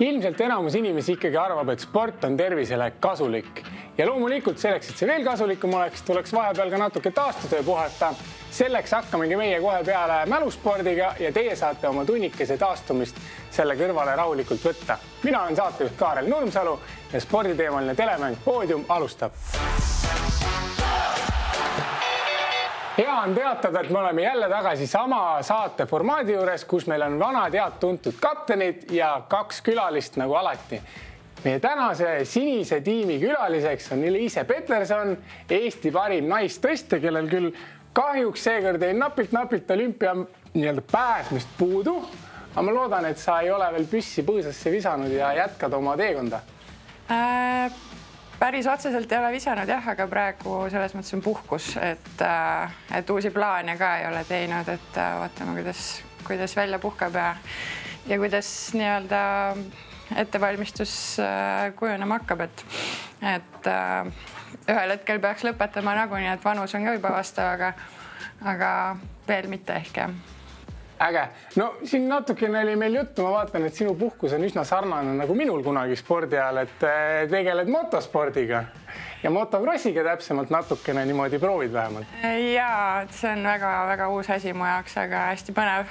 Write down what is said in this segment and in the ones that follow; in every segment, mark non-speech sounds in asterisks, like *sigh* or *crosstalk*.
ilmselt enamus inimesi ikkagi arvab, et sport on tervisele kasulik ja loomulikult selleks, et see veel kasulikum oleks, tuleks vahepeal ka natuke taastuda ja puhata. selleks hakkamegi meie kohe peale mäluspordiga ja teie saate oma tunnikese taastumist selle kõrvale rahulikult võtta. mina olen saatejuht Kaarel Nurmsalu ja sporditeemaline telemäng Poodium alustab hea on teatada, et me oleme jälle tagasi sama saate formaadi juures, kus meil on vanad head-tuntud kaptenid ja kaks külalist nagu alati. meie tänase sinise tiimi külaliseks on Liise Peterson, Eesti parim naistõstja, kellel küll kahjuks seekord jäi napilt-napilt olümpia nii-öelda pääsmist puudu. aga ma loodan, et sa ei ole veel püssi põõsasse visanud ja jätkad oma teekonda äh päris otseselt ei ole visanud jah, aga praegu selles mõttes on puhkus, et, äh, et uusi plaane ka ei ole teinud, et äh, vaatame, kuidas, kuidas välja puhkab ja, ja kuidas nii-öelda ettevalmistus äh, kujunema hakkab, et, et ühel hetkel peaks lõpetama nagunii, et vanus on ka juba vastav, aga, aga veel mitte ehk jah äge, no siin natukene oli meil juttu, ma vaatan, et sinu puhkus on üsna sarnane nagu minul kunagi spordi ajal, et eh, tegeled motospordiga. Ja motokrossiga täpsemalt natukene niimoodi proovid vähemalt. ja see on väga-väga uus asi mu jaoks, aga hästi põnev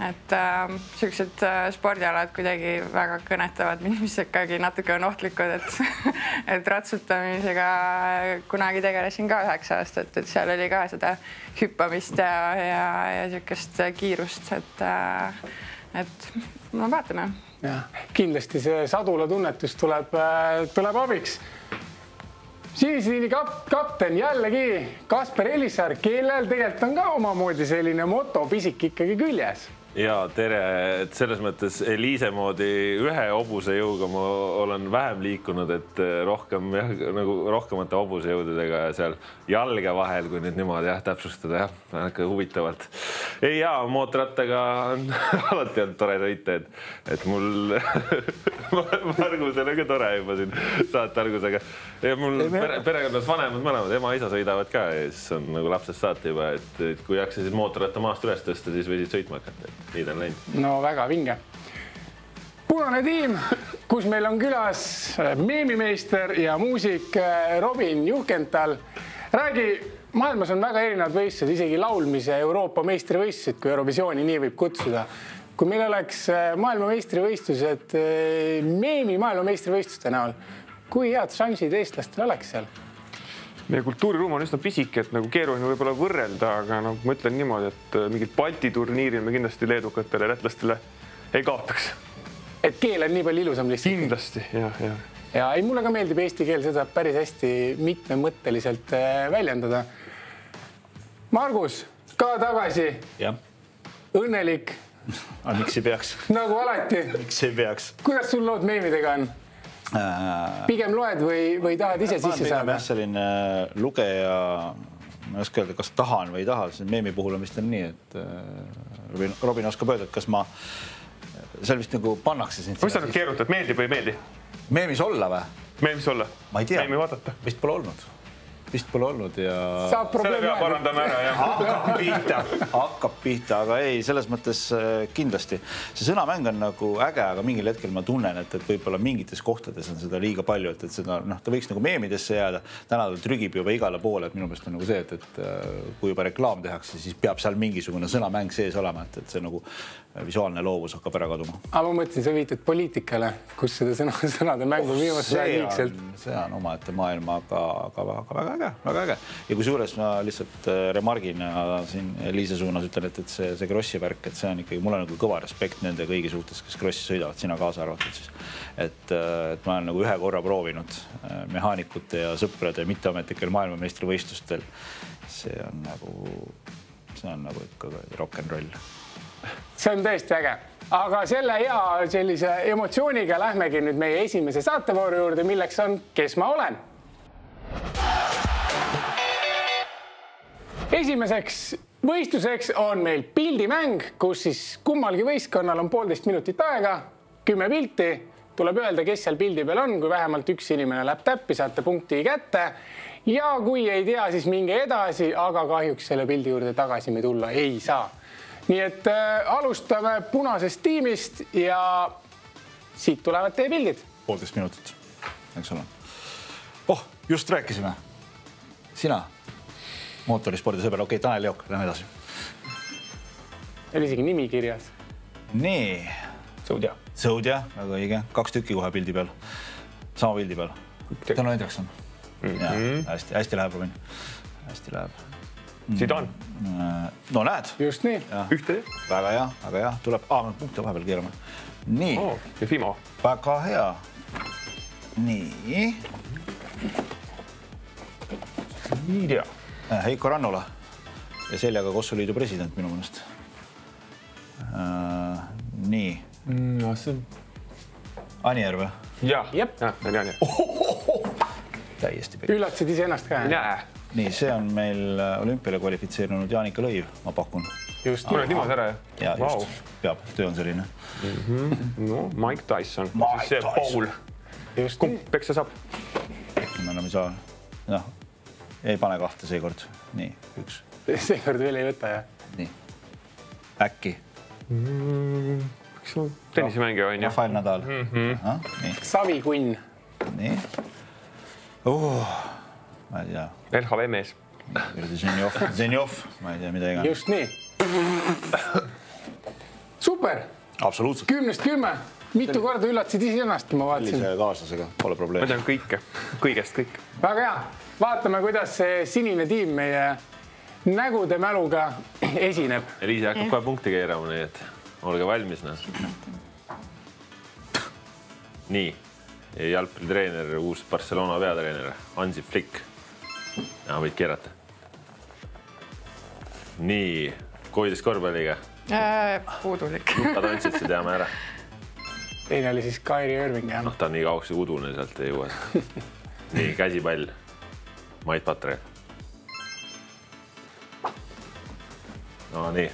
et äh, siuksed äh, spordialad kuidagi väga kõnetavad mind, mis ikkagi natuke on ohtlikud, et *laughs* et ratsutamisega kunagi tegelesin ka üheksa aastat, et seal oli ka seda hüppamist ja, ja, ja niisugust kiirust, et äh, et no vaatame. jah, kindlasti see sadulatunnetus tuleb äh,, tuleb abiks sinise kap, kapten jällegi Kasper Elissaar, kellel tegelikult on ka omamoodi selline motopisik ikkagi küljes ja tere, et selles mõttes Eliise moodi ühe hobuse jõuga ma olen vähem liikunud, et eh, rohkem jah, nagu rohkemate hobusejõududega ja seal jalge vahel, kui nüüd niimoodi jah, täpsustada jah, ikka huvitavalt. ei ja mootorrattaga on *laughs* alati olnud tore sõita, et, et mul *laughs* Margus on ka tore juba siin saate algusega mul pere, perekonnas vanemad mõlemad, ema-isa sõidavad ka ja siis on nagu lapsest saati juba, et kui jaksasid mootorratta maast üles tõsta, siis võisid sõitma hakata nii ta on läinud. no väga vinge. punane tiim, kus meil on külas äh, meemimeister ja muusik äh, Robin Juhkental. räägi, maailmas on väga erinevad võistlused, isegi laulmise Euroopa meistrivõistlused, kui Eurovisiooni nii võib kutsuda. kui meil oleks äh, maailmameistrivõistlused meemi maailmameistrivõistluste näol, kui head šansid eestlastel oleks seal? Meie kultuuriruum on üsna pisike, et nagu keeruline võib-olla võrrelda, aga noh, ma ütlen niimoodi, et äh, mingit Balti turniiril me kindlasti leedukatele, lätlastele ei kaotaks. et keel on nii palju ilusam lihtsalt? kindlasti jah, jah. ja ei, mulle ka meeldib eesti keel, seda päris hästi mitmemõtteliselt äh, väljendada. Margus, ka tagasi. jah. õnnelik aga *laughs* miks ei peaks? nagu alati. miks ei peaks? kuidas sul lood meemidega on? Äh, pigem loed või, või tahad ise sisse saada? selline lugeja, ma ei oska öelda, kas tahan või ei taha, see meemi puhul on vist on nii, et äh, Robin, Robin oskab öelda, et kas ma, seal vist nagu pannakse sind. mis sa nüüd keerutad, meeldib või ei meeldi? meemis olla või? meemis olla? ma ei tea. meemi vaadata? vist pole olnud vist pole olnud ja. saab probleemi lahendada. parandame ära jah. hakkab pihta, hakkab pihta, aga ei, selles mõttes äh, kindlasti see sõnamäng on nagu äge, aga mingil hetkel ma tunnen, et, et võib-olla mingites kohtades on seda liiga palju, et, et seda noh, ta võiks nagu meemidesse jääda. täna ta trügib juba igale poole, et minu meelest on nagu see, et, et äh, kui juba reklaam tehakse, siis peab seal mingisugune sõnamäng sees olema, et, et see nagu visuaalne loovus hakkab ära kaduma. aga ma mõtlesin, sa viitad poliitikale, kus seda sõna, *laughs* sõnade mängu viimasel ajal liigselt. see on omaette maailm, aga, aga, aga väga äge, väga äge ja kusjuures ma lihtsalt äh, remargina siin Liise suunas ütlen, et, et see, see Krossi värk, et see on ikkagi, mul on nagu kõva respekt nende kõigi suhtes, kes Krossi sõidavad, sina kaasa arvatud siis. et, äh, et ma olen nagu ühe korra proovinud äh, mehaanikute ja sõprade mitteametlikel maailmameistrivõistlustel. see on nagu, see on nagu ikka rock n roll see on tõesti äge, aga selle hea sellise emotsiooniga lähmegi nüüd meie esimese saatevooru juurde, milleks on Kes ma olen. Esimeseks võistluseks on meil pildimäng, kus siis kummalgi võistkonnal on poolteist minutit aega, kümme pilti, tuleb öelda, kes seal pildi peal on, kui vähemalt üks inimene läheb täppi, saate punkti kätte. ja kui ei tea, siis minge edasi, aga kahjuks selle pildi juurde tagasi me tulla ei saa nii et äh, alustame punasest tiimist ja siit tulevad teie pildid poolteist minutit, eks ole. oh, just rääkisime. sina, mootorispordisõber, okei okay,, Tanel Jook, lähme edasi. oli isegi nimi kirjas. nii. Sõudja. Sõudja, väga õige, kaks tükki kohe pildi peal, sama pildi peal. Tõnu Hendrikson mm -hmm.. hästi-hästi läheb, Robin, hästi läheb. Zidane. no näed. just nii. ühte. väga hea, väga hea, tuleb ah,, punkte vahepeal keerame. nii oh,. ja Fimo. väga hea. nii. ei tea. Heiko Rannula ja seljaga Kossu Liidu president minu meelest uh,. nii mm,. see on. Anijärv või? jah, jah, tean jah. *laughs* täiesti. üllatasid iseennast ka? nii, see on meil olümpiale kvalifitseerunud Jaanika Lõiv, ma pakun. just. tunned niimoodi ära, jah? ja wow. just, peab, töö on selline mm. -hmm. no Mike Tyson, Mike siis see Tyson. Paul. kumb peksa saab? me enam ei saa, noh, ei pane kahte seekord, nii üks. *laughs* seekord veel ei võta jah? nii, äkki mm,? tennisemängija on ju. Rafael Nadal mm. -hmm. nii. Savikunn. nii uh,. ma ei tea. LHV mees. Zenjov, Zenjov, ma ei tea, mida iganes. just nii. super. Absoluutselt. kümnest kümme, mitu korda üllatasid iseennastki, ma vaatasin. sellise kaaslasega pole ma probleemi. tean kõike, kõigest kõik. väga hea, vaatame, kuidas see sinine tiim meie nägude mäluga esineb. Eliise hakkab kohe punkti keerama, nii et olge valmis, noh. nii, jalgpallitreener, uus Barcelona peatreener, Hansi Flick. ja võid keerata. nii, koidis korvpalliga. Puudulik. ta tantsid, see teame ära. teine oli siis Kairi Irving jah. noh, ta on nii kauaks udune, sealt ei jõua. *laughs* nii, käsipall. Mait Patre. no nii,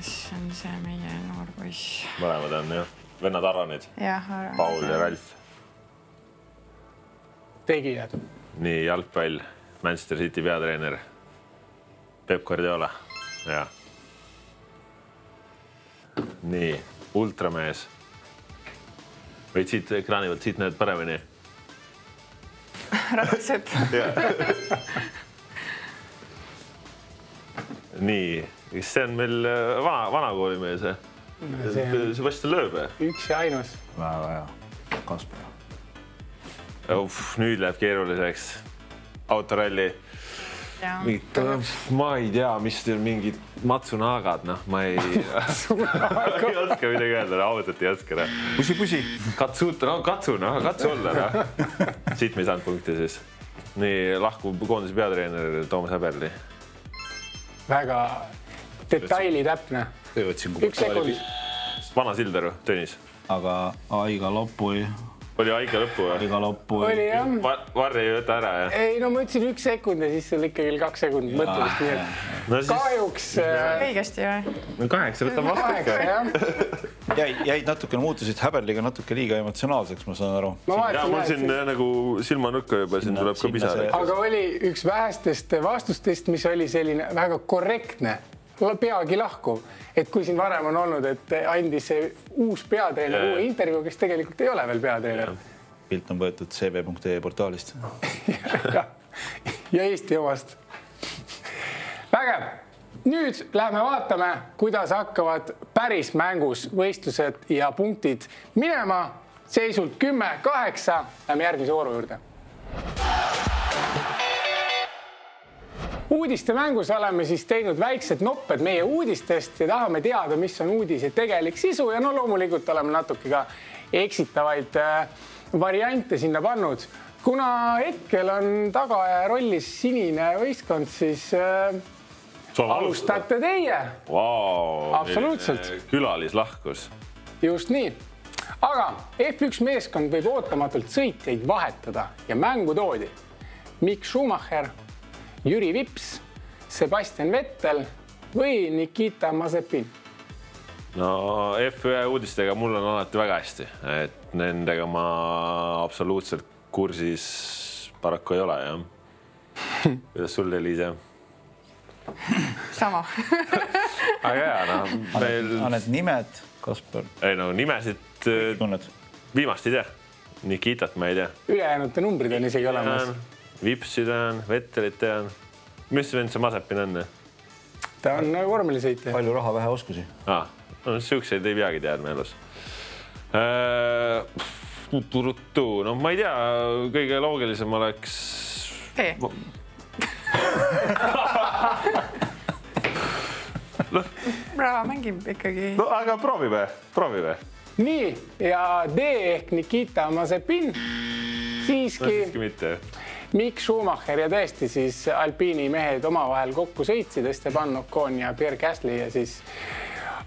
see on see meie noor poiss. mõlemad on jah, vennad Aronid, jah, Paul ja Ralf. tegijad. nii jalgpall, Manchester City peatreener Peep Guardiola, ja. nii ultramees. võid siit ekraani pealt, siit näed paremini. rattasepp. nii, kas see on meil äh, vana, vanakooli mees või? Sebastian Loeb või? üks ja ainus. väga hea, Kaspar. nüüd läheb keeruliseks. autoralli mingid, ma ei tea, mis teil mingid Matsunagad, noh, ma ei, *laughs* ei oska midagi öelda, ausalt ei oska. pusi, pusi. katsu, no katsu, noh, katsu olla, noh. siit me ei saanud punkti siis. nii, lahkuv koondise peatreener Toomas Häberli. väga detailitäpne. üks sekund. vana Sildaru, Tõnis. aga Aiga Lopui. Oli Aiga lõppu või? Aiga Lopui. oli jah Va. Varri ei võta ära, jah? ei no ma ütlesin üks sekund ja siis sul ikkagi kaks sekundit mõtlemist, nii et no siis kahjuks äh, õigesti või? no kaheksa võtab vastu ikka. jah. jäid, jäid natukene, muutusid häberliga natuke liiga emotsionaalseks, ma saan aru. ma ja mul jah, siin et äh, nagu silmanukka juba, siin No, tuleb ka pisar aga oli üks vähestest vastustest, mis oli selline väga korrektne, peagi lahkuv, et kui siin varem on olnud, et andis see uus peatreener uue intervjuu, kes tegelikult ei ole veel peatreener pilt on võetud cb.ee portaalist. *laughs* ja, ja Eesti omast. vägev. nüüd lähme vaatame, kuidas hakkavad päris mängus võistlused ja punktid minema. seisult kümme, kaheksa. Lähme järgmise vooru juurde. Uudistemängus oleme siis teinud väiksed nopped meie uudistest ja tahame teada, mis on uudise tegelik sisu ja no loomulikult oleme natuke ka eksitavaid äh, variante sinna pannud. kuna hetkel on tagaaja rollis sinine võistkond, siis äh, alustate teie. wow, Absoluutselt. külalislahkus. just nii. aga F1 meeskond võib ootamatult sõitjaid vahetada ja mängu toodi Mikk Schumacher, Jüri Vips, Sebastian Vettel või Nikita Mazepin. no F1 uudistega mul on alati väga hästi, et nendega ma absoluutselt kursis paraku ei ole, jah. *laughs* kuidas sul, Eliise? sama *laughs* aga hea, noh, meil aga need nimed Kaspar, ei no nimesid äh, tunned? viimast ei tea. Nikitat ma ei tea. ülejäänute numbrid on isegi olemas. Vipsi tean, Vettelit tean. mis vend see Masepin on? ta on vormelisõitja. palju raha, vähe oskusi. aa, no siukseid ei peagi teadma elus. no ma ei tea, kõige loogilisem oleks. tee. *laughs* raha mängib ikkagi. no aga proovime, proovime. nii ja D ehk Nikita Mazepin siiski siiski mitte. Mikk Schumacher ja tõesti siis alpiini mehed omavahel kokku sõitsid, Esteban Ocon ja Pierre Gasly ja siis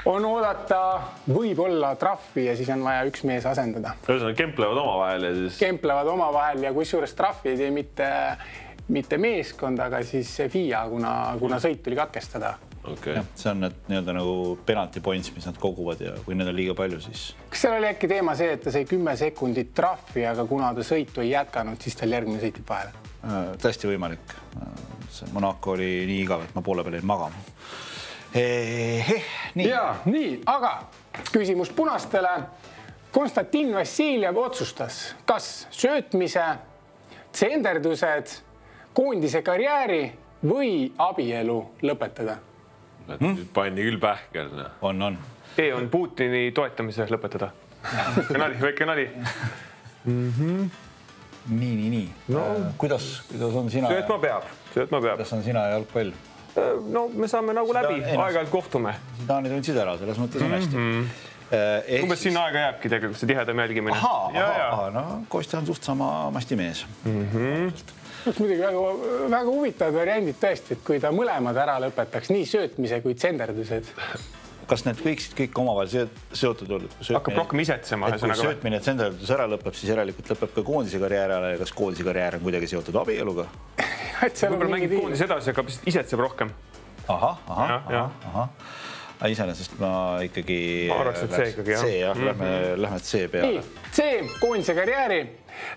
on oodata võib-olla trahvi ja siis on vaja üks mees asendada. ühesõnaga kemplevad omavahel ja siis kemplevad omavahel ja kusjuures trahvi ei tee mitte, mitte meeskond, aga siis FIA, kuna, kuna sõit tuli katkestada. Okei jah, see on need nii-öelda nagu penalty points, mis nad koguvad ja kui neid on liiga palju, siis kas seal oli äkki teema see, et ta sai kümme sekundit trahvi, aga kuna ta sõitu ei jätkanud, siis tal järgmine sõit jääb vahele? äh, täiesti võimalik. see Monaco oli nii igav, et ma poole peal jäin magama. nii, ja nii, aga küsimus punastele. Konstantin Vassiljev otsustas, kas söötmise, tsenderdused, koondise karjääri või abielu lõpetada. hmm?. pandi küll pähkel, noh. on, on. E on Putini toetamise lõpetada. väike nali, väike nali. nii, nii, nii no.. kuidas, kuidas on sina, söötma peab, söötma peab. kuidas on sina ja jalgpall? no me saame nagu läbi, aeg-ajalt kohtume. Taani tundsid ära, selles mõttes on hästi mm. -hmm. umbes sinna aega jääbki tegelikult see tihedam jälgimine. ahaa, ja, ahaa, ja ahaa, no Kostja on suht sama masti mees. oleks *laughs* muidugi väga, väga huvitavad variandid tõesti, et kui ta mõlemad ära lõpetaks, nii söötmise kui tsenderdused. kas need võiksid kõik omavahel seot- seotud olla? hakkab rohkem isetsema et kui söötmine tsenderdus ära lõpeb, siis järelikult lõpeb ka koondise karjäär ära ja kas koondise karjäär on kuidagi seotud abieluga? *laughs* võib-olla mängib koondis edasi, lihtsalt isetseb rohkem. ahah, ahah ahah, ahah. aga iseenesest ma ikkagi. Ma arvaks, et see ikkagi, jah. see jah, lähme, lähme C peale nii. C koondise karjääri,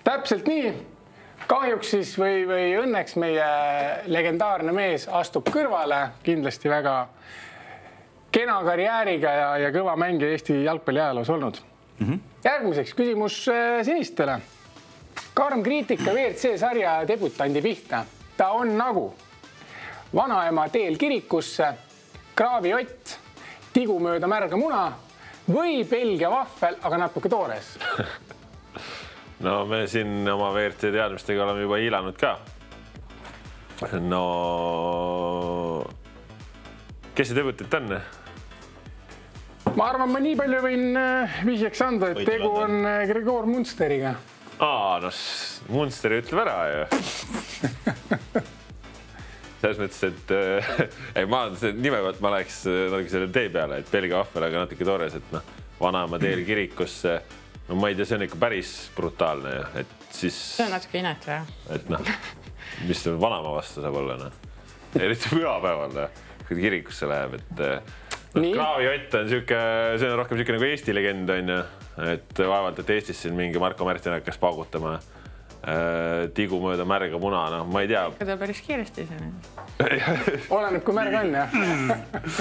täpselt nii. Kahjuks siis või, või õnneks meie legendaarne mees astub kõrvale, kindlasti väga kena karjääriga ja, ja kõva mängija Eesti jalgpalli ajaloos olnud mm. -hmm. järgmiseks küsimus äh, sinistele. karm kriitika WRC sarja debutandi pihta, ta on nagu vanaema teel kirikusse, kraavijott, tigu mööda märga muna või Belgia vahvel, aga natuke toores *laughs* no me siin oma WRC teadmistega oleme juba hiilanud ka. no kes see debütant on? ma arvan, ma nii palju võin äh, vihjeks anda, et tegu on äh, Gregor Munsteriga. aa, no s- Munster ütleb ära ju. *laughs* selles mõttes, et äh, *laughs* ei, ma nime pealt ma läheks äh, natuke selle tee peale, et Belgia vahvel, aga natuke toores, et noh, vanaema teel kirikusse. No ma ei tea, see on ikka päris brutaalne, et siis, see on natuke inetu jah. et noh, mis seal vanaema vastu saab olla, noh. eriti pühapäeval, noh, kui ta kirikusse läheb, et äh, noh, Nii. kraavijott on sihuke, see on rohkem sihuke nagu Eesti legend on ju, et vaevalt, et Eestis siin mingi Marko Märtin hakkas paugutama äh, tigu mööda märga muna, noh, ma ei tea, ega ta päris kiiresti iseenesest. *laughs* oleneb, kui märg on jah.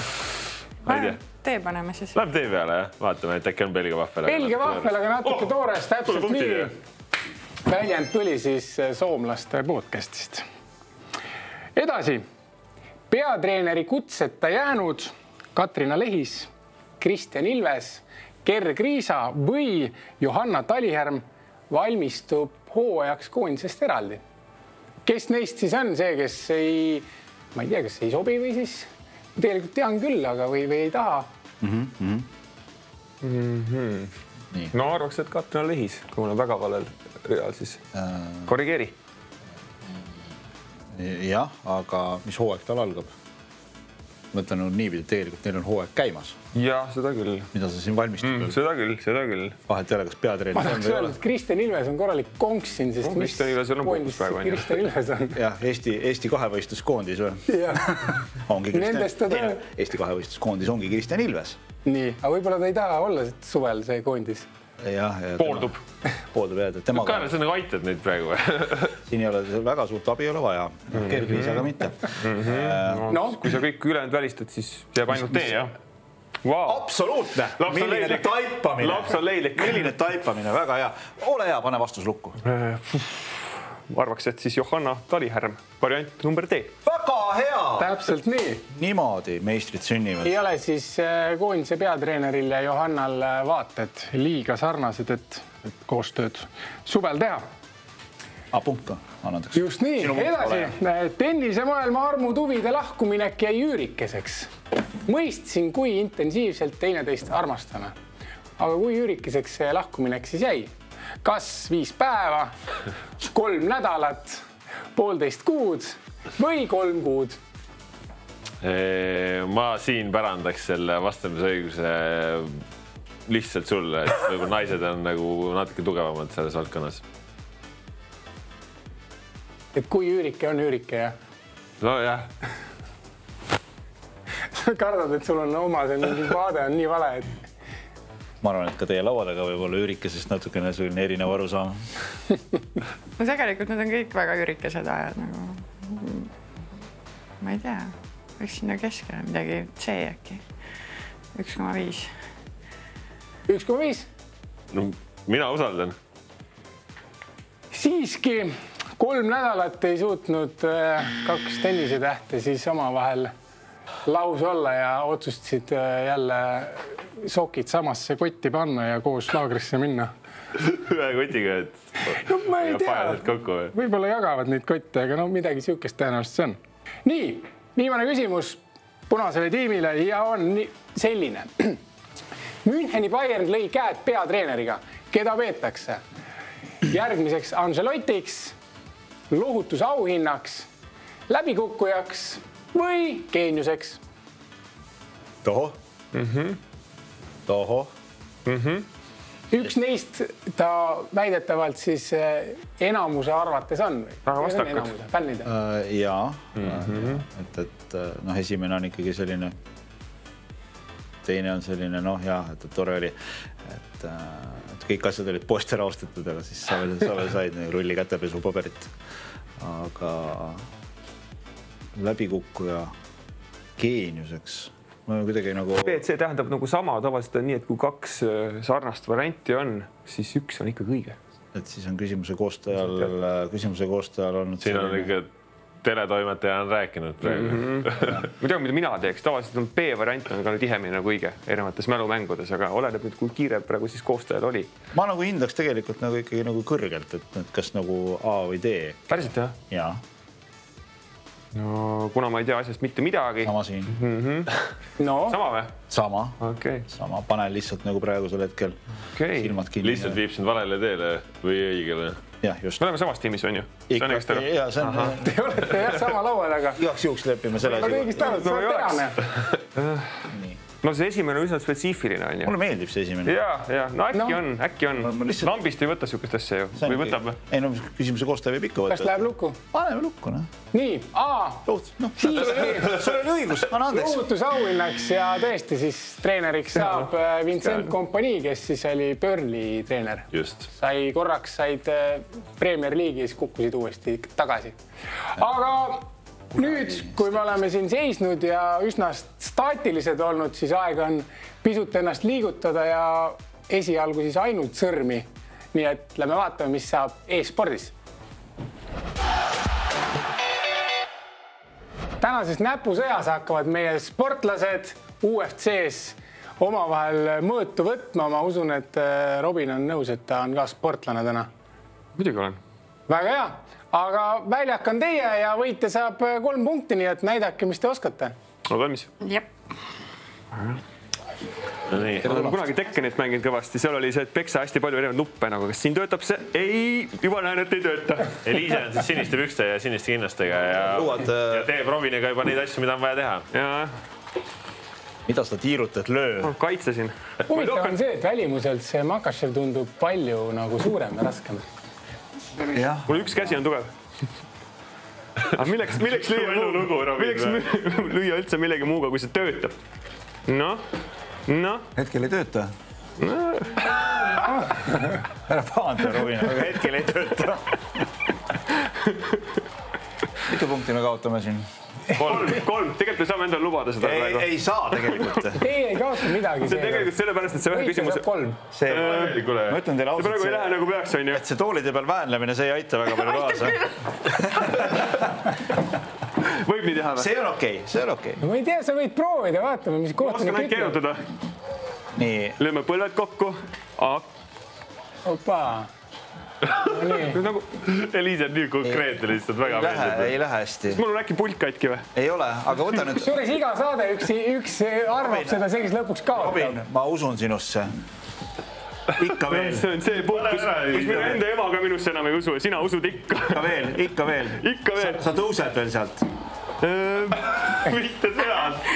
*laughs* ma ei tea. Tee paneme siis. Läheb tee peale jah, vaatame, et äkki on Belgia vahvel. Belgia vahvel, aga natuke Oh, toores, täpselt nii väljend tuli siis äh, soomlaste podcast'ist. edasi, peatreeneri kutseta jäänud Katrina Lehis, Kristjan Ilves, Ger Kriisa või Johanna Talihärm valmistub hooajaks koondisest eraldi. kes neist siis on see, kes ei, ma ei tea, kas ei sobi või siis tegelikult tean küll, aga, või, või ei taha no arvaks, et Katrin Lehis, kui mul on väga valel real, siis korrigeeri. jah, aga mis hooaeg tal algab? Mõtlen nüüd niipidi, et tegelikult neil on hooaeg käimas, jah, seda küll mida sa siin valmistud mm,, seda küll, seda küll. vahet ei ole, kas ma peatreener on tahaks ei öelda, et. Kristjan Ilves on korralik konks siin, sest No, Kristjan Ilvesel on puhkus praegu, on ju. Kristjan Ilves on. jah, Eesti, Eesti kahevõistluskoondis või? *laughs* ongi Kristjan tõe-, Eesti kahevõistluskoondis ongi Kristjan Ilves. nii, aga võib-olla ta ei taha olla suvel see koondis. jah, ja pooldub. pooldub jah, et temaga Kaarel, sa nagu aitad neid praegu *laughs* siin ei ole väga suurt abi ei ole vaja, kergriisaga mitte. noh, kui sa kõik ülejäänud välistad, siis jääb ainult tee, jah. Vau. absoluutne, milline taipamine, Laps on leidlik. milline taipamine, väga hea. ole hea, pane vastus lukku. Arvaks, et siis Johanna Talihärm, variant number D. väga hea. täpselt nii. niimoodi meistrid sünnivad. ei ole siis äh, koondise peatreeneril ja Johannal äh, vaated liiga sarnased, et, et koostööd suvel teha. ah, punkt ka, annan andeks. just nii, edasi. tennisemaailma armutuvide lahkuminek jäi üürikeseks. mõistsin, kui intensiivselt teineteist armastame. aga kui üürikeseks see lahkuminek siis jäi? kas viis päeva, kolm nädalat, poolteist kuud või kolm kuud? ma siin pärandaks selle vastamisõiguse lihtsalt sulle, et võib-olla naised on nagu natuke tugevamad selles valdkonnas. et kui üürike on üürike ja nojah, kardad, et sul on oma see mingi vaade on nii vale, et ma arvan, et ka teie laua taga võib olla üürikesest natukene selline erinev arusaam. *laughs* no tegelikult need on kõik väga üürikesed ajad nagu. ma ei tea, võiks sinna keskele midagi C äkki, üks koma viis. üks koma viis. no mina usaldan. siiski kolm nädalat ei suutnud äh, kaks tennisetähte siis omavahel lahus olla ja otsustasid äh, jälle sokid samasse kotti panna ja koos laagrisse minna. ühe kotiga, et no ma ei tea võib-olla jagavad neid kotte, aga no midagi sihukest tõenäoliselt see on. nii, viimane küsimus punasele tiimile ja on nii, selline. *clears throat* Müncheni Bayern lõi käed peatreeneriga, keda peetakse järgmiseks Angelotiks, lohutusauhinnaks, läbikukkujaks või geeniuseks. tohoh mm -hmm. Mhm. tohoh, üks neist ta väidetavalt siis eh, enamuse arvates on. Väga vastakud. fännide. Äh, ja mm, Mhm. -hmm. et, et äh, noh, esimene on ikkagi selline, teine on selline noh, jah, et, tore oli, et, äh, et kõik asjad olid poest ära ostetud, aga siis sa veel, sa veel said nagu rulli kätepesupaberit. aga läbikukkuja geeniuseks, ma kuidagi nagu BC tähendab nagu sama, tavaliselt on nii, et kui kaks äh, sarnast varianti on, siis üks on ikkagi õige. et siis on küsimuse koostajal, küsimuse koostajal olnud. siin on ikka teletoimetaja on rääkinud praegu mm. -hmm. *laughs* ma tean, mida mina teeks, tavaliselt on B-variant on ka tihemini nagu õige erinevates mälumängudes, aga oleneb nüüd, kui kiire praegu siis koostajal oli. ma nagu hindaks tegelikult nagu ikkagi nagu kõrgelt, et, kas nagu A või D. päriselt jah? ja no kuna ma ei tea asjast mitte midagi. sama siin, no sama või? sama, okei okay. sama, panen lihtsalt nagu praegusel hetkel okay. silmad kinni. lihtsalt viib sind valele teele või õigele. jah, just. me oleme samas tiimis, on ju? ja see on, te olete jah sama laua taga. igaks juhuks lepime selle ma kõigist arvan, et sa ei oled terane. No see esimene on üsna spetsiifiline, on ju. mulle meeldib see esimene. ja, ja no äkki No. on, äkki on lihtsalt- lambist ei võta sihukest asja ju või võtab või? ei no küsimuse koostaja võib ikka kas võtta. läheb lukku? paneme lukku noh. nii, A noh, sul oli õigus, anna andeks. lohutusauhinnaks ja tõesti siis treeneriks saab äh, Vincent Kompanii, kes siis oli Burnley treener. just. sai korraks, said äh, Premier League'is, kukkusid uuesti tagasi. aga nüüd, kui me oleme siin seisnud ja üsna staatilised olnud, siis aeg on pisut ennast liigutada ja esialgu siis ainult sõrmi. nii et lähme vaatame, mis saab e-spordis. tänases näpusõjas hakkavad meie sportlased UFC-s omavahel mõõtu võtma. ma usun, et äh, Robin on nõus, et ta on ka sportlane täna. muidugi olen. Väga hea, aga väljak on teie ja võitja saab äh, kolm punkti, nii et näidake, mis te oskate. oled valmis? jep, no nii, ma olen kunagi Tekkenit mänginud kõvasti, seal oli see, et peksa hästi palju erinevaid nuppe nagu, kas siin töötab see? ei, juba näen, et ei tööta. Eliise on siis siniste pükste ja siniste kinnastega ja, Luad, äh, ja teeb Robiniga juba neid asju, mida on vaja teha. mida sa tiirutad, löö. kaitsesin. huvitav on see, et välimuselt see Makašev tundub palju nagu suurem ja raskem. Mul üks käsi on tugev. aga milleks, milleks lüüa Robin, milleks *laughs* lüüa üldse millegi muuga, kui see töötab? noh, noh, hetkel ei tööta. *laughs* ära pahanda, Robin, aga hetkel ei tööta. mitu punkti me kaotame siin? kolm, kolm, tegelikult me saame endale lubada seda ei, praegu. ei saa tegelikult. *laughs* Teie ei kaota midagi. see on tegelikult sellepärast, et see ühe küsimuse kolm. see, kuule, ma ütlen teile see ausalt, praegu ei lähe see, nagu peaks, onju. et see toolide peal väänlemine, see ei aita väga palju kaasa. *laughs* võib nii teha või? see on okei okay,, see on okei okay.. ma ei tea, sa võid proovida, vaatame, mis oskan kohtunik ainult ütleb. keerutada. nii, lööme põlved kokku. opa. Nonii, *laughs* nagu, Eliise on nii konkreetne lihtsalt väga ei lähe, ei meeldib. lähe hästi, mul on äkki pulk katki või? ei ole, aga võta nüüd, kusjuures iga saade üks, üks arvab Robin. seda, see, kes lõpuks kaotab., ma usun sinusse. ikka veel, see on see punkt, kus, kus minu enda ema ka minusse enam ei usu ja sina usud ikka. ikka veel, ikka veel. ikka veel. sa tõused veel sealt. mitte sealt.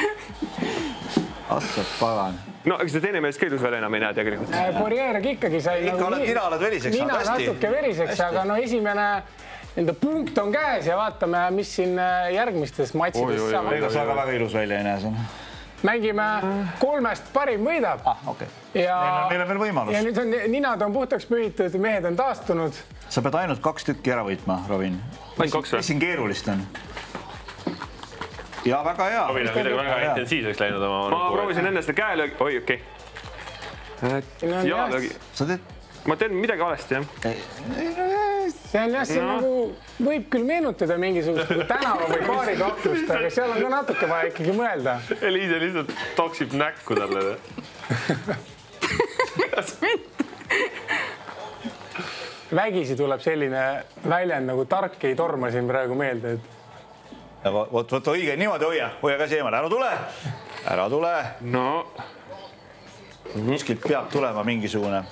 Assad pagan. No aga seda teine mees ka ilus välja enam ei näe tegelikult. Borjeri ikkagi sai. Ikka oled- nina oled veriseks nina saanud, hästi. natuke veriseks, aga no esimene enda punkt on käes ja vaatame, mis siin äh, järgmistes oi, saab. ega sa ka väga ilus välja ei näe siin. mängime kolmest parim võidab ah, okei okay.. ja Neil on- neil on veel võimalus. ja nüüd on ninad on puhtaks pühitud, mehed on taastunud. sa pead ainult kaks tükki ära võitma, Robin. Ainult kaks või? mis siin keerulist on? Ja väga hea. Robin on kuidagi väga intensiivseks läinud oma. ma proovisin enne seda käelöögi, oi okei okay.. jalöögi, sa teed, ma teen midagi valesti jah. see on jah, see No. nagu võib küll meenutada mingisugust nagu tänava või baari kaklust, aga seal on ka natuke vaja ikkagi mõelda. Eliise lihtsalt toksib näkku talle. vägisi tuleb selline väljend nagu tark ei torma siin praegu meelde, et vot, vot, vot õige, niimoodi hoia, hoia käsi eemale, ära tule, ära tule, no kuskilt peab tulema mingisugune,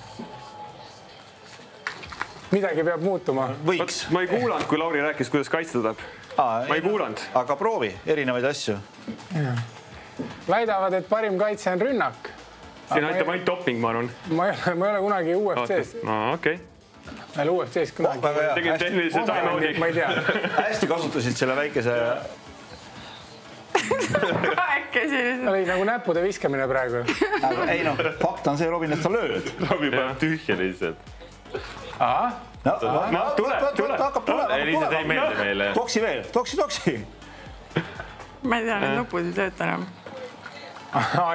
midagi peab muutuma. võiks. ma ei kuulanud, kui Lauri rääkis, kuidas kaitsta tuleb. ma ei kuulanud. aga proovi erinevaid asju. väidavad, et parim kaitse on rünnak. siin aitab ainult doping, ma arvan. ma ei ole, ma ei ole kunagi UFC-s, no okei veel UFC-s kunagi. väga hea, tegin tehnilise time-out'i. ma ei tea, hästi kasutasid selle väikese, kahekesi lihtsalt. oli nagu näppude viskamine praegu. ei noh, fakt on see, Robin, et sa lööd. Robin paneb tühja lihtsalt. ahah, no, no tule, tule. hakkab tulema, Eliise, hakkab see ei meeldi tulema. meile. toksi veel, toksi, toksi. ma ei tea, need nupud ei tööta enam.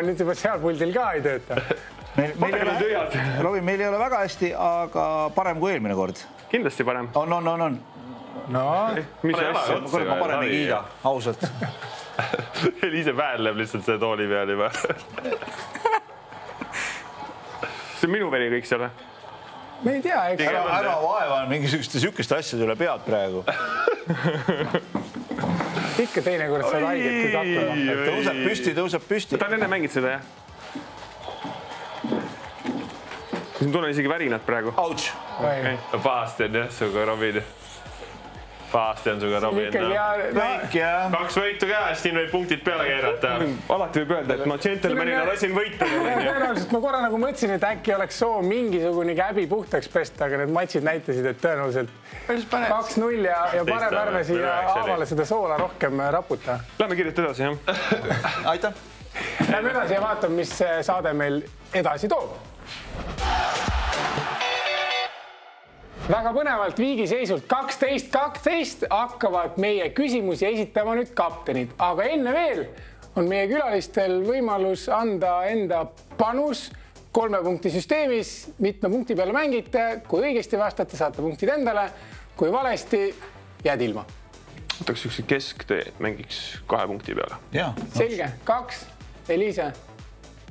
nüüd juba seal puldil ka ei tööta. meil, meil ei ole, tühjad. *laughs* Robin, meil ei ole väga hästi, aga parem kui eelmine kord. kindlasti parem. on, on, on, on. no mis Pane asja kuule, ma parem ei kiida, ausalt. *laughs* Eliise väänleb lihtsalt selle tooli peal juba. *laughs* see on minu veri kõik seal või? me ei tea, eks ära, ära vaeva mingisuguste sihukeste asjade üle pead praegu. ikka teinekord saad haiget, kui hakkama. tõuseb püsti, tõuseb püsti ta. on enne mänginud seda jah? Ma tunnen isegi värinat praegu. Ouch. pahasti on jah sinuga, Robin. pahasti on sinuga, Robin väike jah. kaks võitu käes, siin võib punktid peale keerata. alati võib öelda, et ma džentelmenina lasin võita. *laughs* tõenäoliselt ma korra nagu mõtlesin, et äkki oleks soov mingisugunegi häbi puhtaks pesta, aga need matšid näitasid, et tõenäoliselt kaks-null ja, ja parem ärme siia haavale seda soola rohkem raputa. Lähme kiirelt edasi jah. aitäh. Lähme edasi ja vaatame, mis saade meil edasi toob. Väga põnevalt viigiseisult kaksteist, kaksteist hakkavad meie küsimusi esitama nüüd kaptenid, aga enne veel on meie külalistel võimalus anda enda panus kolme punkti süsteemis, mitme punkti peale mängite, kui õigesti vastate, saate punktid endale, kui valesti, jääd ilma. võtaks siukse kesktee, mängiks kahe punkti peale. selge, kaks, Eliise,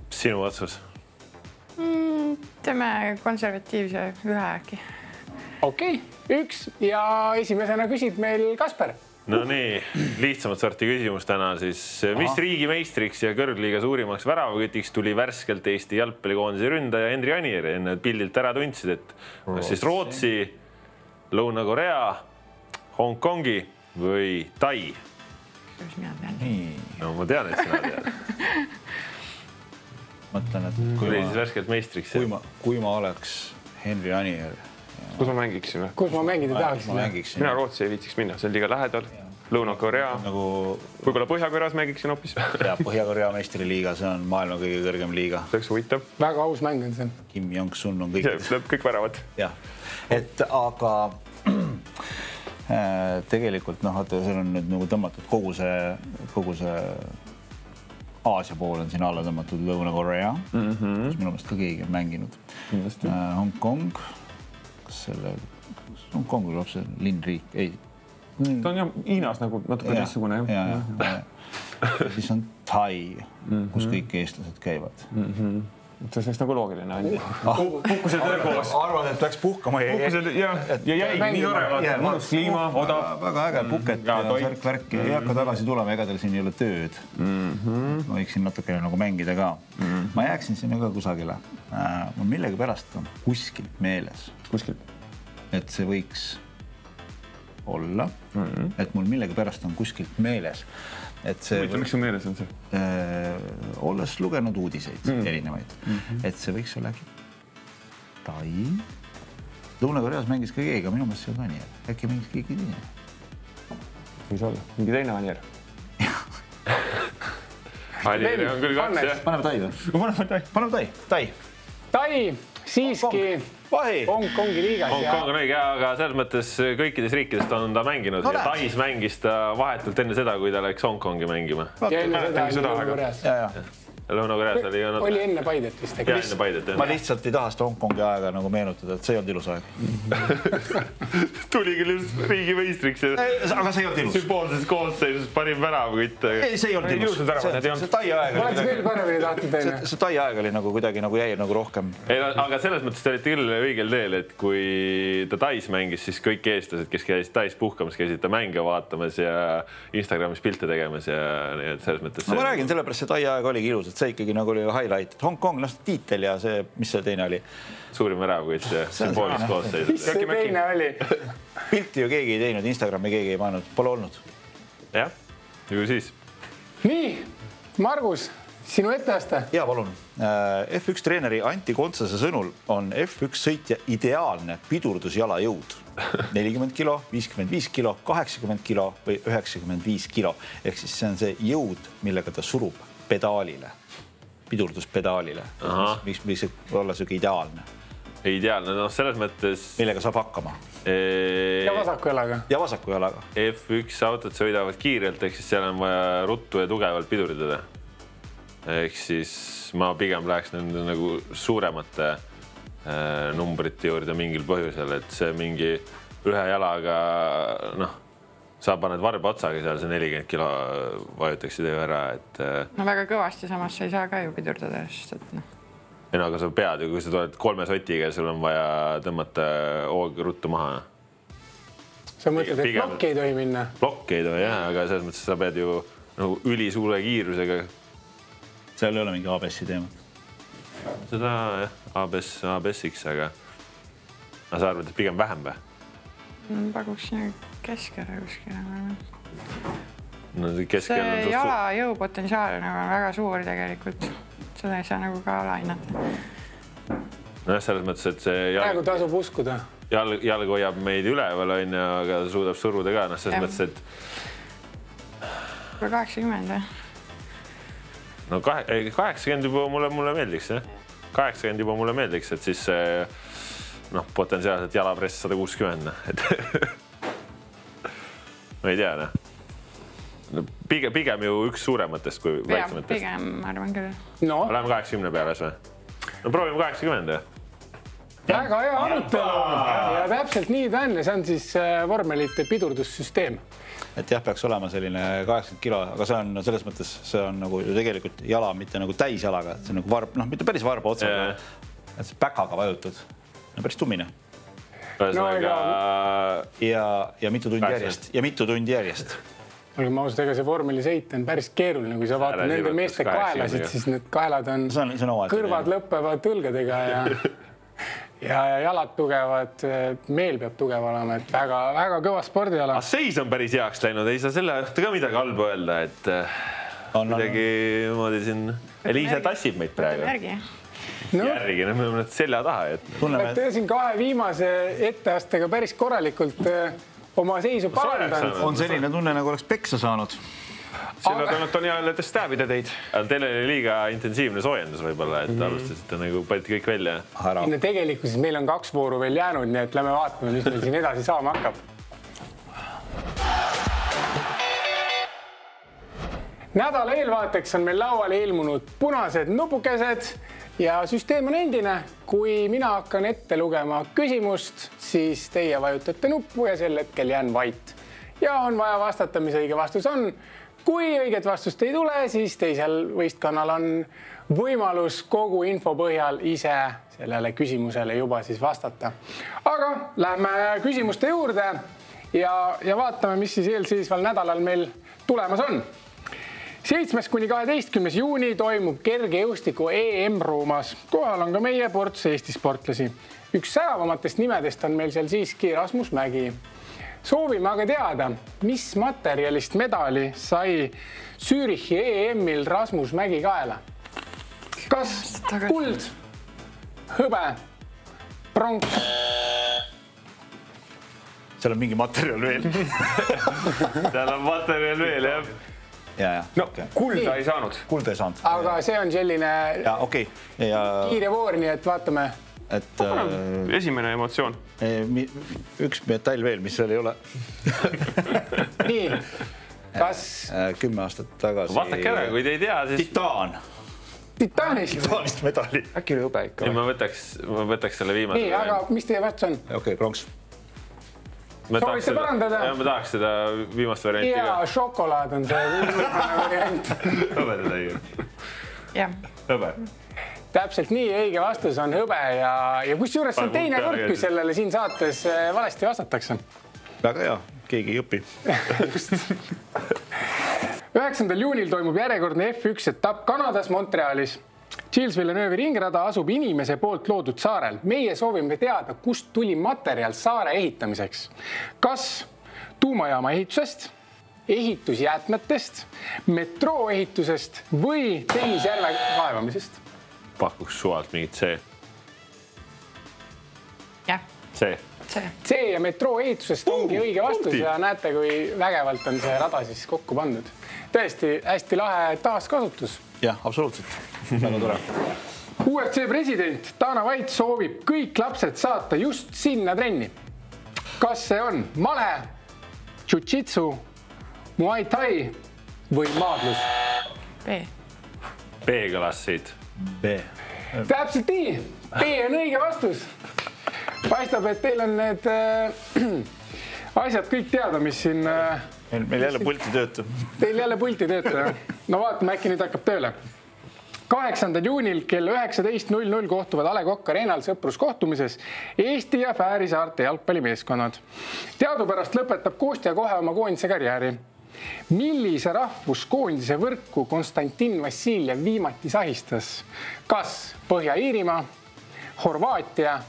sinu otsus. teeme konservatiivse ühe äkki. Okei okay., üks ja esimesena küsib meil Kasper Nonii, lihtsamat sorti küsimus täna siis, mis riigi meistriks ja kõrgliiga suurimaks väravakütiks tuli värskelt Eesti jalgpallikoondise ründaja Henri Anier, enne pildilt ära tundsid, et kas siis Rootsi, Lõuna-Korea, Hongkongi või Tai? kuidas mina tean? no ma tean, et sina tead. mõtlen, et kui tuli siis ma, värskelt meistriks. kui ma, kui ma oleks Henri Anier, kus ma mängiksin või? kus ma mängida tahaksin? mina Rootsi ei viitsiks minna, see on liiga lähedal. Lõuna-Korea, nagu võib-olla Põhja-Koreas mängiksin hoopis. ja Põhja-Korea meistriliiga, see on maailma kõige kõrgem liiga. see oleks huvitav. väga aus mäng on see. Kim Jong-sun on kõik, lööb kõik väravad. jah, et aga *clears throat* Äh, tegelikult noh, vaata, seal on nüüd nagu tõmmatud kogu see, kogu see Aasia pool on siin alla tõmmatud Lõuna-Korea mm, -hmm. kus minu meelest ka keegi on mänginud. Hongkong, kas selle, Hongkong tuleb see linnriik, ei. ta on jah Hiinas nagu natuke teistsugune jah ja, ja, ja. *laughs* siis on Tai mm, -hmm. kus kõik eestlased käivad mm. -hmm see oleks nagu loogiline on ju. puhkused jälle koos. arvad, et peaks puhkama ja. puhkused ja, ja jäigi nii tore, mõnus kliima, odav. väga äge puket ja särk-värk ja ei hakka tagasi tulema, ega teil siin ei ole tööd mm. -hmm. ma võiksin natukene nagu mängida ka mm. -hmm. ma jääksin sinna ka kusagile äh,. mul millegipärast on kuskilt meeles. kuskilt? et see võiks olla mm, -hmm. et mul millegipärast on kuskilt meeles et see. miks sul meeles on see äh,? olles lugenud uudiseid mm. erinevaid mm, -hmm. et see võiks olla äkki Tai. Lõuna-Koreas mängis ka keegi, aga minu meelest see on Anier, äkki mängis keegi teine. võis olla, mingi teine Anier *laughs* Anieri on küll kaks jah. paneme Tai või? paneme Tai. paneme Tai, Tai. Tai siiski vahi. Hongkongi liigas. Hongkong on õige, aga selles mõttes kõikides riikides on ta mänginud no, ja Tais mängis ta vahetult enne seda, kui ta läks Hongkongi mängima. ja enne seda oli Lõuna-Koreas. Lõuna-Koreas oli ju. oli enne Paidet vist. ja enne Paidet jah. ma lihtsalt ei taha seda Hongkongi aega nagu meenutada, et see ei olnud ilus aeg *laughs* tuli küll just riigimeistriks. aga see ei olnud ilus. sümboolses koosseisus parim väravkütt. ei, see ei olnud ilus. see Tai aeg. ma oleks veel paremini tahtnud teha. see Tai aeg oli nagu kuidagi nagu jäi nagu rohkem. ei, aga selles mõttes te olite küll õigel teel, et kui ta Tais mängis, siis kõik eestlased, kes käisid Tais puhkamas, käisid ta mänge vaatamas ja Instagramis pilte tegemas ja nii et selles mõttes. no ma räägin, sellepärast see Tai aeg oligi ilus, et see ikkagi nagu oli highlight, et Hongkong, noh, tiitel ja see, mis see teine oli? suurim väravkütt sümboolses koosseisus. mis see teine oli? pilti ju keegi ei teinud, Instagrami keegi ei pannud, pole olnud. jah, ju siis. nii, Margus, sinu etteaste. ja palun. F1 treeneri Anti Kontsase sõnul on F1 sõitja ideaalne pidurdusjalajõud *laughs* nelikümmend kilo, viiskümmend viis kilo, kaheksakümmend kilo või üheksakümmend viis kilo ehk siis see on see jõud, millega ta surub pedaalile, pidurduspedaalile. miks, miks olla sihuke ideaalne? ideaalne, noh, selles mõttes. millega saab hakkama ja vasaku jalaga. ja vasaku jalaga. F1 autod sõidavad kiirelt, ehk siis seal on vaja ruttu ja tugevalt pidurdada. ehk siis ma pigem läheks nende nagu suuremate äh, numbrite juurde mingil põhjusel, et see mingi ühe jalaga, noh sa paned varba otsaga seal see nelikümmend kilo vajutaksid ju ära, et. Äh, no väga kõvasti, samas sa ei saa ka ju pidurdada, sest et noh. ei no aga sa pead ju, kui sa tuled kolme sotiga ja sul on vaja tõmmata hoog ruttu maha. sa mõtled, et plokk ei tohi minna? plokk ei tohi jah, aga selles mõttes sa pead ju nagu ülisuure kiirusega. seal ei ole mingi ABS-i teemat? seda jah, ABS, ABS-iks, aga. aga sa arvad, et pigem vähem või? Pakuks keskele kuskile. no keskel on see jala jõupotentsiaal nagu on väga suur tegelikult, seda ei saa nagu ka alahinnata. nojah, selles mõttes, et see jalg... praegu tasub uskuda. jalg, jalg hoiab meid üleval, onju, aga suudab suruda ka, noh, selles ja. mõttes, et. kaheksakümmend jah? no kahe, kaheksakümmend juba mulle, mulle meeldiks jah, kaheksakümmend juba mulle meeldiks, et siis noh, potentsiaalselt jalapress sada kuuskümmend, noh, et *laughs* ma ei tea, noh no pigem, pigem ju üks suurematest kui väiksematest. pigem ma arvan küll no.. Läheme kaheksakümne peale siis või? no proovime kaheksakümmend või? väga hea arutelu ja täpselt nii ta on ja see on siis äh, vormelite pidurdussüsteem. et jah, peaks olema selline kaheksakümmend kilo, aga see on selles mõttes, see on nagu ju tegelikult jala, mitte nagu täisjalaga, see on nagu varb, noh, mitte päris varba otsaga, et see päkaga vajutud, päris tummine. Ühesõnaga no,. ja, ja mitu tundi järjest ja mitu tundi järjest. olgem ausad, ega see vormelisõit on päris keeruline, kui sa vaatad nende meeste kaelasid, siis need kaelad on, on, kõrvad lõpevad õlgadega ja *laughs* ja, ja jalad tugevad, meel peab tugev olema, et väga-väga kõva spordiala. seis on päris heaks läinud, ei saa selle kohta ka midagi halba öelda, et kuidagi niimoodi siin Eliise tassib meid praegu *laughs* no. järgi, noh, me oleme nad selja taha jätnud. ma tõusin kahe viimase etteastega päris korralikult äh, oma seisu parandanud. on selline tunne, nagu oleks peksa saanud. sinna tulnud on hea jälle stäbida teid. aga teil oli liiga intensiivne soojendus võib-olla, et mm -hmm. alustasite nagu, panite kõik välja. no tegelikkuses meil on kaks vooru veel jäänud, nii et lähme vaatame, mis meil siin edasi saama hakkab. nädala eelvaateks on meil lauale ilmunud punased nupukesed ja süsteem on endine. kui mina hakkan ette lugema küsimust, siis teie vajutate nuppu ja sel hetkel jään vait. ja on vaja vastata, mis õige vastus on. kui õiget vastust ei tule, siis teisel võistkonnal on võimalus kogu info põhjal ise sellele küsimusele juba siis vastata. aga lähme küsimuste juurde ja, ja vaatame, mis siis eelseisval nädalal meil tulemas on seitsmes kuni kaheteistkümnes juuni toimub kergejõustiku EM Roomas. kohal on ka meie ports Eesti sportlasi. üks säravamatest nimedest on meil seal siiski Rasmus Mägi. soovime aga teada, mis materjalist medali sai Zürichi EM-il Rasmus Mägi kaela? kas kuld, hõbe, pronk? seal on mingi materjal veel *laughs* seal on materjal veel jah ja, ja. No okay. kulda ei saanud. kulda ei saanud. aga see on selline ja okei okay. ja. kiire voor, nii et vaatame. et äh,. esimene emotsioon. üks metall veel, mis seal ei ole *laughs* nii, kas äh,? kümme aastat tagasi. vastake ära, kui te ei tea, siis. titaan. titaanist. titaanist metalli. äkki oli hõbe ikka? ma võtaks, ma võtaks selle viimase. nii, aga mis teie vastus on? okei okay,, pronks soovite parandada? ma tahaks seda viimast varianti ka. ja šokolaad on see viimane variant. hõbedatäiu. jah. hõbe täpselt nii, õige vastus on hõbe ja, ja kusjuures see on teine kord, kui sellele siin saates äh, valesti vastatakse. väga hea, keegi ei õpi üheksandal juunil toimub järjekordne F1 etapp Kanadas Montrealis Gilles Villeneuve'i ringrada asub inimese poolt loodud saarel. meie soovime teada, kust tuli materjal saare ehitamiseks. kas tuumajaama ehitusest, ehitusjäätmetest, metroo ehitusest või tehisjärve kaevamisest? pakuks suvalt mingit C. jah. C. C. C ja metroo ehitusest ongi õige vastus ja näete, kui vägevalt on see rada siis kokku pandud. tõesti hästi lahe taaskasutus. jah, absoluutselt väga tore. UFC president Dana White soovib kõik lapsed saata just sinna trenni. kas see on male, jujitsu, muay thai või maadlus? B. B kõlas siit. B. täpselt nii, B on õige vastus. paistab, et teil on need äh, *clears throat* asjad kõik teada, mis siin äh,. meil, meil jälle pult ei tööta. Teil jälle pult ei tööta, jah? no vaatame, äkki nüüd hakkab tööle kaheksandal juunil kell üheksateist null null kohtuvad A Le Coq Arena'l sõpruskohtumises Eesti ja Fääri saarte jalgpallimeeskonnad. teadupärast lõpetab Kostja kohe oma koondise karjääri. millise rahvuskoondise võrku Konstantin Vassiljev viimati sahistas? kas Põhja-Iirimaa, Horvaatia,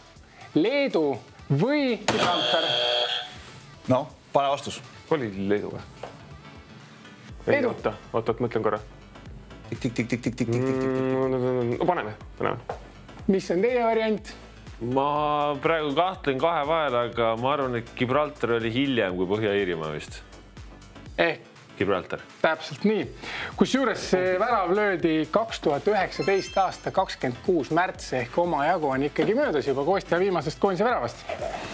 Leedu või Gibraltar? noh, pane vastus. oli Leedu või? Leedu. oota, oota, mõtlen korra. No paneme, paneme. mis on teie variant? ma praegu kahtlen kahe vahel, aga ma arvan, et Gibraltar oli hiljem kui Põhja-Iirimaa vist. ehk Gibraltar. täpselt nii, kusjuures see värav löödi kaks tuhat üheksateist aasta kakskümmend kuus märts ehk omajagu on ikkagi möödas juba Kostja viimasest koondise väravast.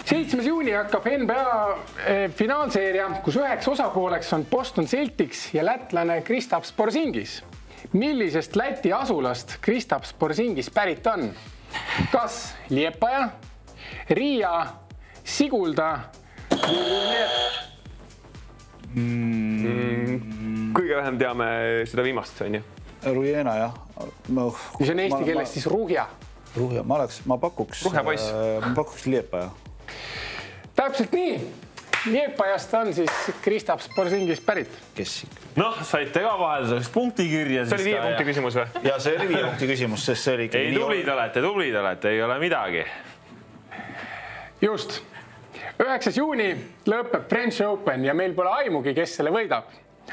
seitsmes juuni hakkab NBA eh, finaalseeria, kus üheks osapooleks on Boston Celtics ja lätlane Kristaps Porzingis. Millisest Läti asulast Kristaps Porzingis pärit on? kas Liepaja, Riia, Sigulda kõige vähem teame seda viimast, onju. Rujena jah no,. mis on eesti keeles siis Ruhja. Ruhja, ma oleks, ma pakuks. Ruhjapoiss. ma pakuks Liepaja. täpselt nii. Liepajast on siis Kristaps Porzingis pärit. kes ikka? noh, saite ka vahelduseks punkti kirja. see oli viie punkti küsimus või? ja see oli viie punkti küsimus, sest see oli ikkagi. ei, tublid olete, tublid olete, ei ole midagi. just, üheksas juuni lõpeb French Open ja meil pole aimugi, kes selle võidab.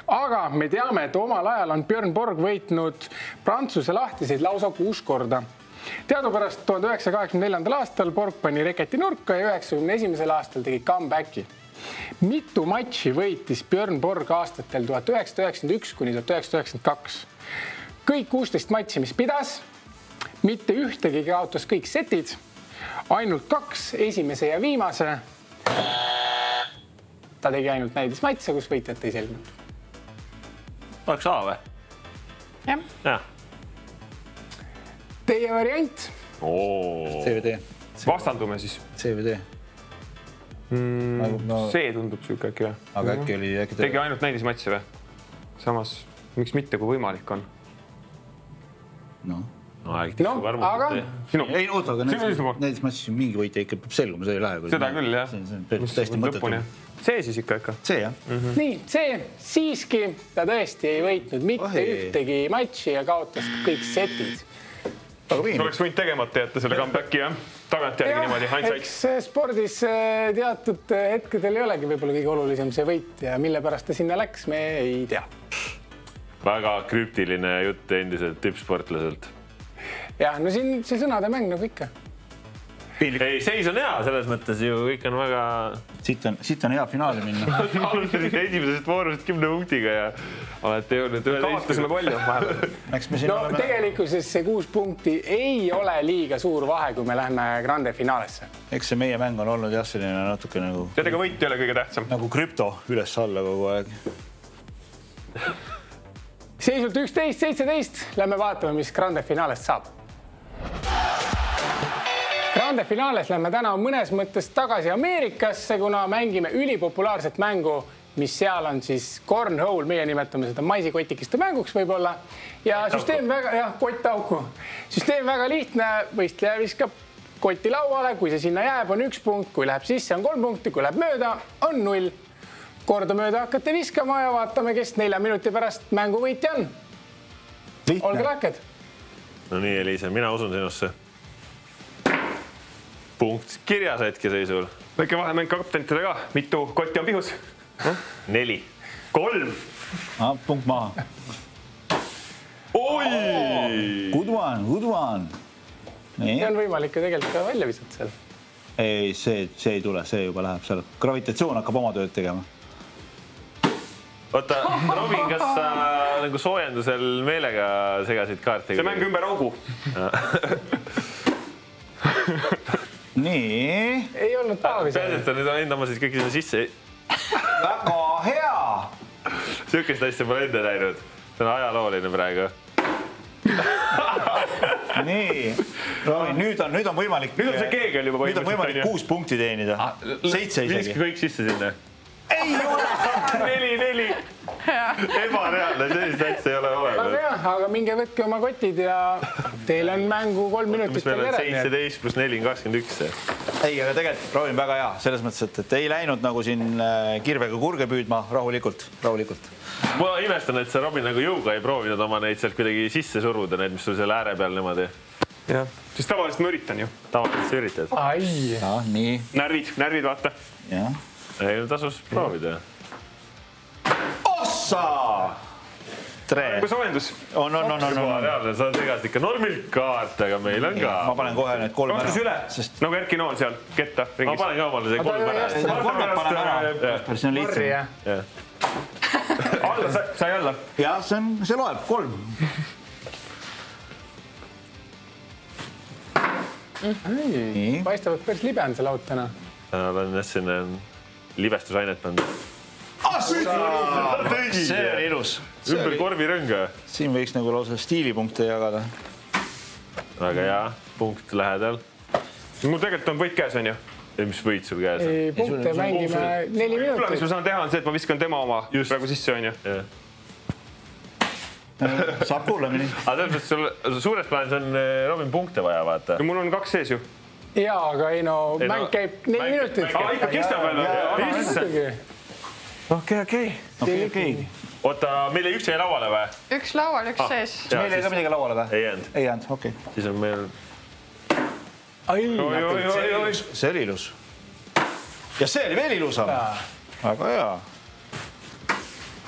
aga me teame, et omal ajal on Björn Borg võitnud Prantsuse lahtiseid lausa kuus korda. teadupärast tuhande üheksasaja kaheksakümne neljandal aastal Borg pani reketi nurka ja üheksakümne esimesel aastal tegi comeback'i mitu matši võitis Björn Borg aastatel tuhat üheksasada üheksakümmend üks kuni tuhat üheksasada üheksakümmend kaks. kõik kuusteist matši, mis pidas, mitte ühtegi kaotas kõik setid, ainult kaks, esimese ja viimase. ta tegi ainult näidismatše, kus võitjat ei selgunud. oleks A või? jah, jah. Teie variant, CVD, vastandume siis. CVD. Nagu no, see tundub sihuke äkki või? aga äkki oli, äkki tegi ainult näidismatše või? samas, miks mitte, kui võimalik on. noh. aeg Noh, tiksub aga- armutati. sinu, ei oota, aga seisukoht? näiteks matšis mingi võitja ikka peab selguma, see ei lähe. seda küll jah. see on täiesti mõttetu. see siis ikka ikka. see jah, nii see siiski ta tõesti ei võitnud mitte Oi. ühtegi matši ja kaotas kõik setid. aga oleks võinud tegemata jätta selle comeback'i jah, tagantjärgi niimoodi, hindsight. eks äh, spordis äh, teatud äh, hetkedel ei olegi võib-olla kõige olulisem see võit ja mille pärast ta sinna läks, me ei tea. väga krüptiline jutt endiselt tippsportlaselt. jah, no siin see sõnade mäng nagu ikka. ei, seis on hea, selles mõttes ju kõik on väga. siit on, siit on hea finaali minna. *laughs* alustasite esimesest voorust kümne punktiga ja olete jõudnud kaotasime üheteistkümne. palju vahepeal. eks me siin no oleme, tegelikkuses see kuus punkti ei ole liiga suur vahe, kui me lähme grande finaalesse. eks see meie mäng on olnud jah, selline natuke nagu, tead, ega võit ei ole kõige tähtsam. nagu krüpto üles-alla kogu aeg. seisult üksteist, seitseteist, lähme vaatame, mis grande finaalest saab. Grande finaales lähme täna mõnes mõttes tagasi Ameerikasse, kuna mängime ülipopulaarset mängu, mis seal on siis cornhole, meie nimetame seda maisikotikeste mänguks võib-olla ja süsteem väga jah, kottauku, süsteem väga lihtne, võistleja viskab koti lauale, kui see sinna jääb, on üks punkt, kui läheb sisse, on kolm punkti, kui läheb mööda, on null. kordamööda hakkate viskama ja vaatame, kes nelja minuti pärast mängu võitja on. olge lahked. no nii, Eliise, mina usun sinusse. Punkt kirjas hetkeseisul. väike vahemäng kaptenitele ka, mitu kotti on pihus? neli. kolm. punkt maha. oi. Good one, good one. nii see, on võimalik ju tegelikult ka välja visata seal. ei, see, see ei tule, see juba läheb seal, gravitatsioon hakkab oma tööd tegema. oota, Robin, kas sa nagu soojendusel meelega segasid kaarte? see mäng ümber augu. *laughs* nii, ei olnud Taavi peaasi, et ta nüüd on enda oma siis kõik sinna sisse. väga hea. sihukest asja pole enne näinud. see on ajalooline praegu. nii, nüüd on, nüüd on võimalik. nüüd on see keegel juba nüüd on võimalik kuus punkti teenida, seitse viske isegi. kõik sisse sinna. ei ole. *laughs* neli, neli. ebareaalne, sellist asja ei ole aga minge võtke oma kotid ja teil on mängu kolm minutit veel on järel. seitseteist pluss neli on kakskümmend üks. ei, aga tegelikult proovin väga hea, selles mõttes, et, et ei läinud nagu siin äh, kirvega kurge püüdma, rahulikult, rahulikult. ma imestan, et sa Robin nagu jõuga ei proovinud oma neid sealt kuidagi sisse suruda, need, mis sul seal ääre peal niimoodi. jah, siis tavaliselt ma üritan ju. tavaliselt sa üritad. ai, jah, nii, närvid, närvid, vaata. jah. ei tasus proovida. ossa. tere. kui soojendus. on, on, on, on, on. sa segasid ikka normilt kaart, aga meil on ka. ma panen kohe need kolm üle ära, sest nagu Erki Nool seal ketta ma panen ka omale see kolm ära. Kolmed panen ära, see on lihtsam. *laughs* alla, sai alla. jah, see on, see loeb, kolm. nii, paistab, et päris libe on see laud täna. olen jah sinna libestusainet pannud. see oli ilus. Ümber korvirõnga. siin võiks nagu lausa stiilipunkte jagada. väga hea, punkt lähedal. mul tegelikult on võit käes, onju. mis võit sul käes on? punkte mängime neli kuule, mis ma minutit. saan teha, on see, et ma viskan tema oma Just. praegu sisse, onju. saab kuulamini. aga selles mõttes sul suures plaanis on eh, Robin punkte vaja, vaata no. mul on kaks sees ju. ja, aga ei no Ei no, mäng käib neli mäng- minutit. ikka kestab veel või? issand. okei, okei. okei, okei. oota, meil jäi üks jäi lauale või? üks laual, üks sees. meil jäi ka midagi lauale või? ei jäänud, ei jäänud, okei siis on meil ai, see oli ilus. ja see oli veel ilusam. väga hea.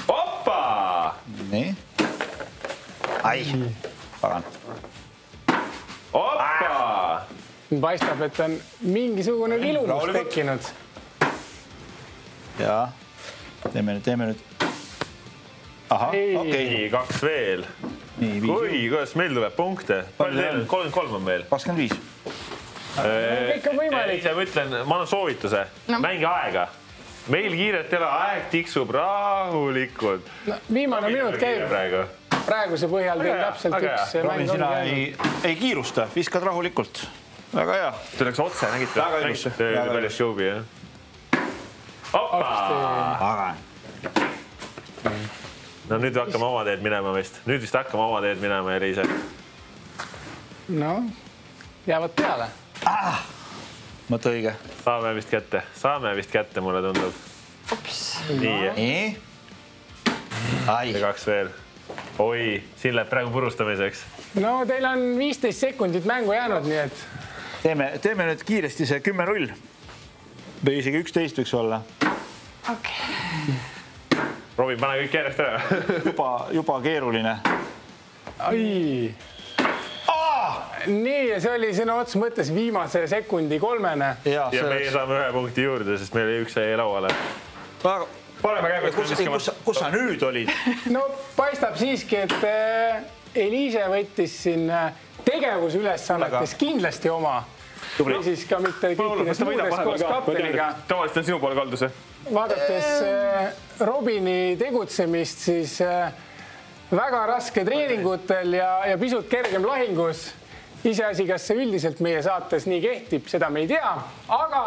opa. nii. ai, pagan. opa. paistab, et on mingisugune vilumus tekkinud. ja teeme nüüd, teeme nüüd. Ei. okei, nii, kaks veel. oi, kuidas meil tuleb punkte? palju teil on? kolmkümmend kolm on meil. kakskümmend viis. kõik on võimalik. ise ma ütlen, ma annan soovituse No. mängi aega. meil kiiret ei ole, aeg tiksub rahulikult. no viimane minut käib praegu. praeguse põhjal teil täpselt väga üks mäng sina ongi ei, ei kiirusta, viskad rahulikult. väga hea. see läks otse, nägite? Väga ilus. päris show'i jah. opa, aga no nüüd hakkame oma teed minema vist, nüüd vist hakkame oma teed minema, Eliise. noh, jäävad peale. mõte õige. saame vist kätte, saame vist kätte, mulle tundub. nii, nii. ai ja, kaks veel. oi, siin läheb praegu purustamiseks. no teil on viisteist sekundit mängu jäänud, nii et teeme, teeme nüüd kiiresti see kümme-null. või isegi üksteist võiks olla. okei, Robin, pane kõik järjest ära *laughs* juba, juba keeruline. ai. nii, ja see oli sõna otseses mõttes viimase sekundi kolmene. ja, ja meie saame ühe punkti juurde, sest meil üks jäi lauale. paneme käe kus, kus, kus sa nüüd olid? *laughs* no paistab siiski, et äh, Eliise võttis siin äh, tegevusülesannetes kindlasti oma. või siis ka mitte kõikides muudes koos kapteniga. tavaliselt on sinu poole kaldu see vaadates äh, Robini tegutsemist, siis äh, väga raske treeningutel ja, ja pisut kergem lahingus. iseasi, kas see üldiselt meie saates nii kehtib, seda me ei tea, aga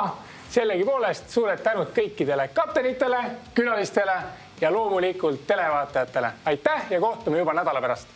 sellegipoolest suured tänud kõikidele kaptenitele, külalistele ja loomulikult televaatajatele. aitäh ja kohtume juba nädala pärast.